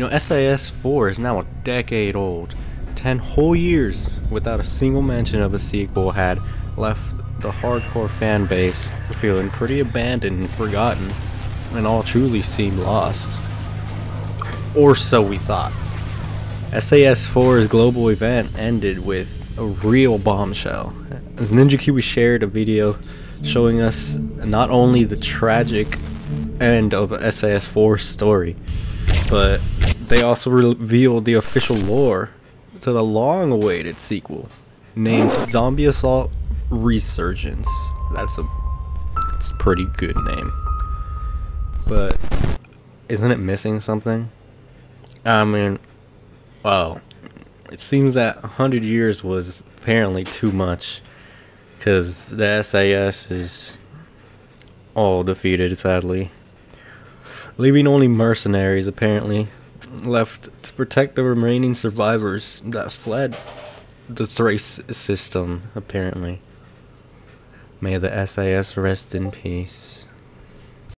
You know, SAS 4 is now a decade old. Ten whole years without a single mention of a sequel had left the hardcore fan base feeling pretty abandoned and forgotten, and all truly seemed lost. Or so we thought. SAS 4's global event ended with a real bombshell. As Ninja Kiwi shared a video showing us not only the tragic end of SAS 4's story, but they also revealed the official lore to the long awaited sequel named Zombie Assault Resurgence. That's a it's a pretty good name. But isn't it missing something? I mean, well, it seems that 100 years was apparently too much because the SAS is all defeated, sadly. Leaving only mercenaries, apparently, left to protect the remaining survivors that fled the Thrace system, apparently. May the SAS rest in peace.